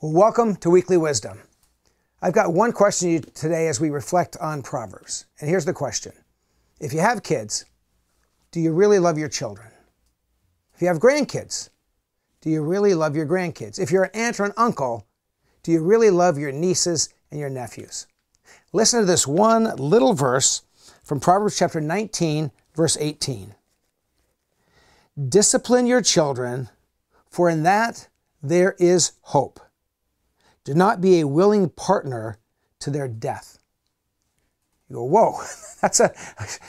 Welcome to Weekly Wisdom. I've got one question to you today as we reflect on Proverbs. And here's the question If you have kids, do you really love your children? If you have grandkids, do you really love your grandkids? If you're an aunt or an uncle, do you really love your nieces and your nephews? Listen to this one little verse from Proverbs chapter 19, verse 18. Discipline your children, for in that there is hope. Do not be a willing partner to their death. You go, whoa, that's a,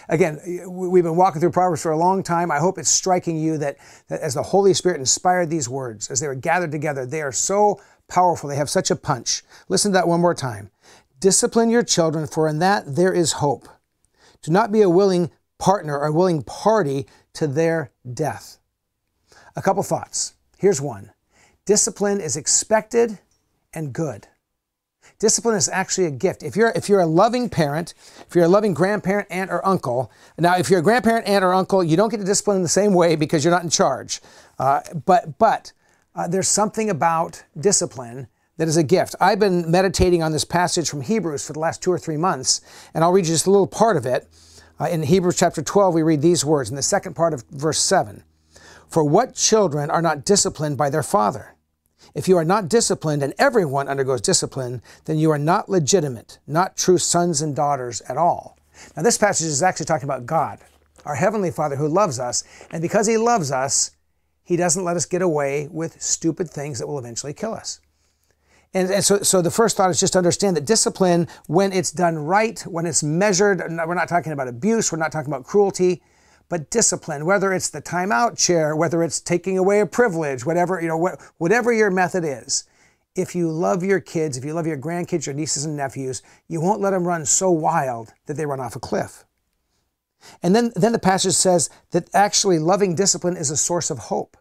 again, we've been walking through Proverbs for a long time. I hope it's striking you that, that as the Holy Spirit inspired these words, as they were gathered together, they are so powerful. They have such a punch. Listen to that one more time. Discipline your children, for in that there is hope. Do not be a willing partner or a willing party to their death. A couple thoughts. Here's one discipline is expected and good. Discipline is actually a gift. If you're if you're a loving parent, if you're a loving grandparent, aunt, or uncle, now if you're a grandparent, aunt, or uncle, you don't get to discipline in the same way because you're not in charge. Uh, but but uh, there's something about discipline that is a gift. I've been meditating on this passage from Hebrews for the last two or three months, and I'll read you just a little part of it. Uh, in Hebrews chapter 12, we read these words in the second part of verse 7 For what children are not disciplined by their father? If you are not disciplined, and everyone undergoes discipline, then you are not legitimate, not true sons and daughters at all. Now, this passage is actually talking about God, our Heavenly Father who loves us. And because He loves us, He doesn't let us get away with stupid things that will eventually kill us. And, and, so, so the first thought is just to understand that discipline, when it's done right, when it's measured, we're not talking about abuse, we're not talking about cruelty, but discipline, whether it's the timeout chair, whether it's taking away a privilege, whatever, you know, whatever your method is. If you love your kids, if you love your grandkids, your nieces and nephews, you won't let them run so wild that they run off a cliff. And then, then the passage says that actually loving discipline is a source of hope.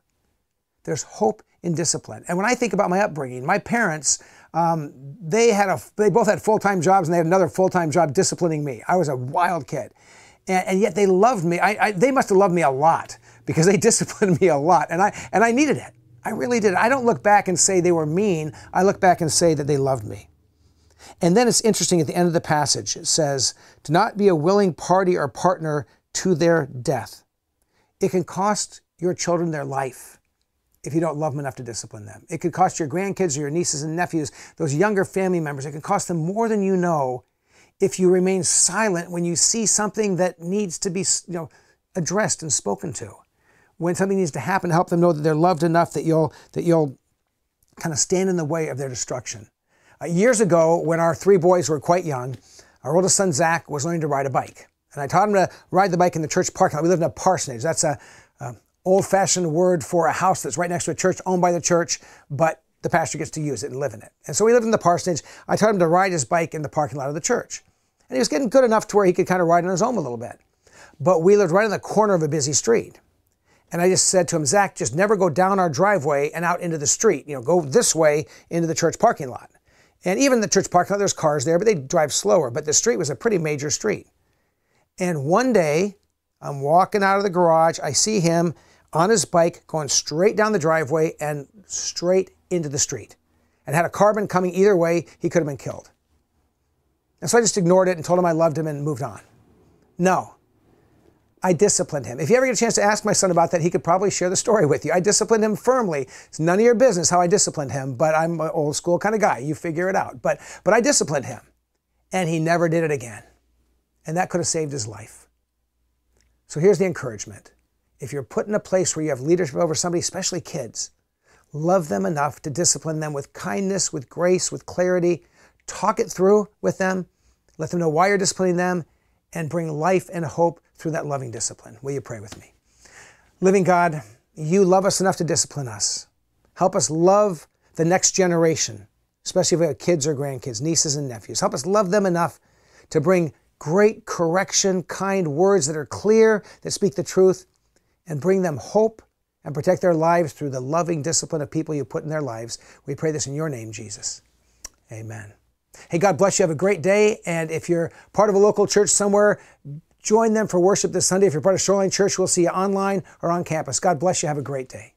There's hope in discipline. And when I think about my upbringing, my parents, um, they had a, they both had full-time jobs and they had another full-time job disciplining me. I was a wild kid and, and yet they loved me. I, I, they must have loved me a lot because they disciplined me a lot, and I and I needed it. I really did. I don't look back and say they were mean. I look back and say that they loved me. And then it's interesting at the end of the passage, it says, "Do not be a willing party or partner to their death." It can cost your children their life if you don't love them enough to discipline them. It could cost your grandkids or your nieces and nephews, those younger family members, it can cost them more than you know if you remain silent when you see something that needs to be you know, addressed and spoken to, when something needs to happen, to help them know that they're loved enough that you'll, that you'll kind of stand in the way of their destruction. Uh, years ago, when our three boys were quite young, our oldest son Zach was learning to ride a bike. And I taught him to ride the bike in the church parking lot. We lived in a parsonage. That's a, a old-fashioned word for a house that's right next to a church owned by the church, but the pastor gets to use it and live in it. And so we lived in the parsonage. I taught him to ride his bike in the parking lot of the church. And he was getting good enough to where he could kind of ride on his own a little bit. But we lived right on the corner of a busy street. And I just said to him, Zach, just never go down our driveway and out into the street. You know, go this way into the church parking lot. And even the church parking lot, there's cars there, but they drive slower. But the street was a pretty major street. And one day, I'm walking out of the garage. I see him on his bike going straight down the driveway and straight into the street. And had a car been coming either way, he could have been killed. And so I just ignored it and told him I loved him and moved on. No. I disciplined him. If you ever get a chance to ask my son about that, he could probably share the story with you. I disciplined him firmly. It's none of your business how I disciplined him, but I'm an old school kind of guy. You figure it out. But, but I disciplined him, and he never did it again. And that could have saved his life. So here's the encouragement. If you're put in a place where you have leadership over somebody, especially kids, love them enough to discipline them with kindness, with grace, with clarity, talk it through with them, let them know why you're disciplining them, and bring life and hope through that loving discipline. Will you pray with me? Living God, you love us enough to discipline us. Help us love the next generation, especially if we have kids or grandkids, nieces and nephews. Help us love them enough to bring great correction, kind words that are clear, that speak the truth, and bring them hope and protect their lives through the loving discipline of people you put in their lives. We pray this in your name, Jesus. Amen. Hey, God bless you. Have a great day. And if you're part of a local church somewhere, join them for worship this Sunday. If you're part of Shoreline Church, we'll see you online or on campus. God bless you. Have a great day.